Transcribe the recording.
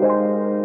Música